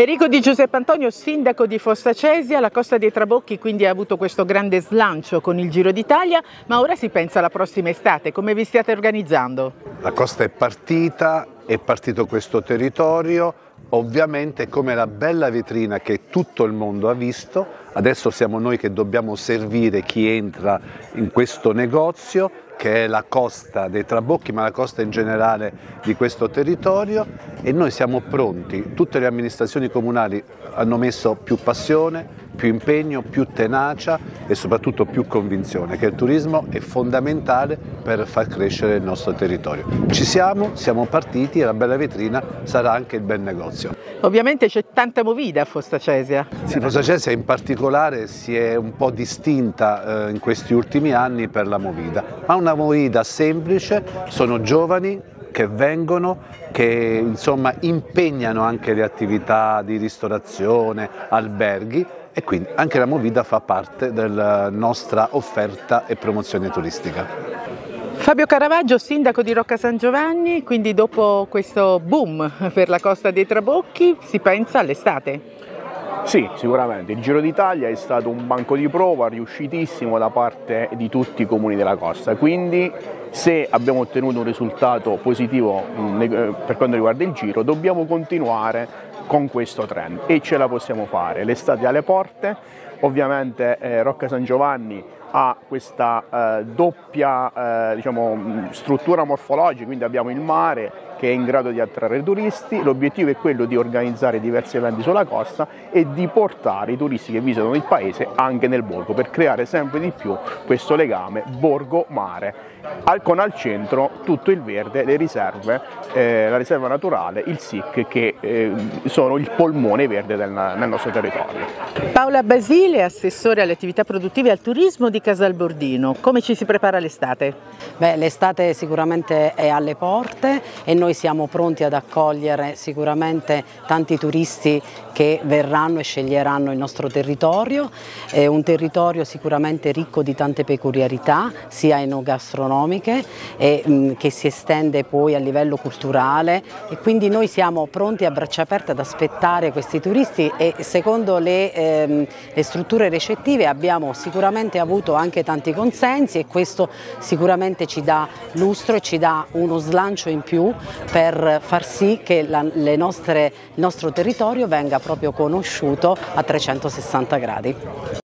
Enrico Di Giuseppe Antonio, sindaco di Fossa Cesia, la Costa dei Trabocchi quindi ha avuto questo grande slancio con il Giro d'Italia, ma ora si pensa alla prossima estate, come vi stiate organizzando? La Costa è partita, è partito questo territorio, ovviamente come la bella vetrina che tutto il mondo ha visto, adesso siamo noi che dobbiamo servire chi entra in questo negozio che è la costa dei Trabocchi, ma la costa in generale di questo territorio e noi siamo pronti, tutte le amministrazioni comunali hanno messo più passione, più impegno, più tenacia e soprattutto più convinzione che il turismo è fondamentale per far crescere il nostro territorio. Ci siamo, siamo partiti e la bella vetrina sarà anche il bel negozio. Ovviamente c'è tanta movida a Fossa Cesia. Sì, Fossa Cesia in particolare si è un po' distinta eh, in questi ultimi anni per la movida, ma una movida semplice, sono giovani, che vengono, che insomma impegnano anche le attività di ristorazione, alberghi e quindi anche la Movida fa parte della nostra offerta e promozione turistica. Fabio Caravaggio, sindaco di Rocca San Giovanni, quindi dopo questo boom per la Costa dei Trabocchi si pensa all'estate? Sì, sicuramente. Il Giro d'Italia è stato un banco di prova riuscitissimo da parte di tutti i comuni della costa, quindi se abbiamo ottenuto un risultato positivo mm, per quanto riguarda il Giro dobbiamo continuare con questo trend e ce la possiamo fare. L'estate alle porte, ovviamente eh, Rocca San Giovanni ha questa eh, doppia eh, diciamo, struttura morfologica, quindi abbiamo il mare che è in grado di attrarre turisti, l'obiettivo è quello di organizzare diversi eventi sulla costa e di portare i turisti che visitano il paese anche nel borgo per creare sempre di più questo legame borgo-mare con al centro tutto il verde, le riserve, eh, la riserva naturale, il SIC che eh, sono il polmone verde del, nel nostro territorio. Paola Basile, assessore alle attività produttive e al turismo di Casalbordino, come ci si prepara l'estate? L'estate sicuramente è alle porte e noi siamo pronti ad accogliere sicuramente tanti turisti che verranno e sceglieranno il nostro territorio, è un territorio sicuramente ricco di tante peculiarità sia enogastronomiche e, mh, che si estende poi a livello culturale. E quindi noi siamo pronti a braccia aperte ad aspettare questi turisti e secondo le, ehm, le strutture recettive abbiamo sicuramente avuto anche tanti consensi e questo sicuramente ci dà lustro e ci dà uno slancio in più per far sì che la, nostre, il nostro territorio venga proprio conosciuto a 360 gradi.